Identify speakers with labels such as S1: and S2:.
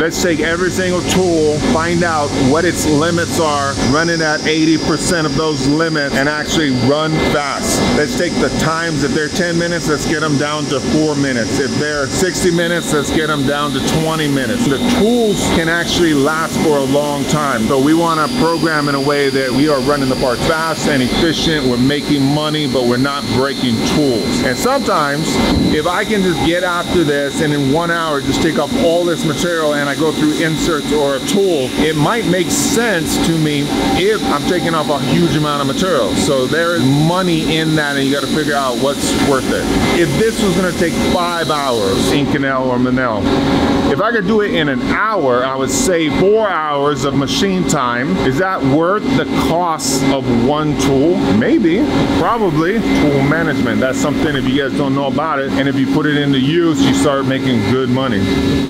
S1: Let's take every single tool, find out what its limits are, running at 80% of those limits, and actually run fast. Let's take the times. If they're 10 minutes, let's get them down to four minutes. If they're 60 minutes, let's get them down to 20 minutes. The tools can actually last for a long time. So we want to program in a way that we are running the parts fast and efficient. We're making money, but we're not breaking tools. And sometimes, if I can just get after this and in one hour just take off all this material and I go through inserts or a tool, it might make sense to me if I'm taking off a huge amount of material. So there is money in that and you got to figure out what's worth it. If this was going to take five hours, in Inconel or Monel, if I could do it in an hour, I would save four hours of machine time. Is that worth the cost of one tool? Maybe, probably. Tool management, that's something if you guys don't know about it, and if you put it into use, you start making good money.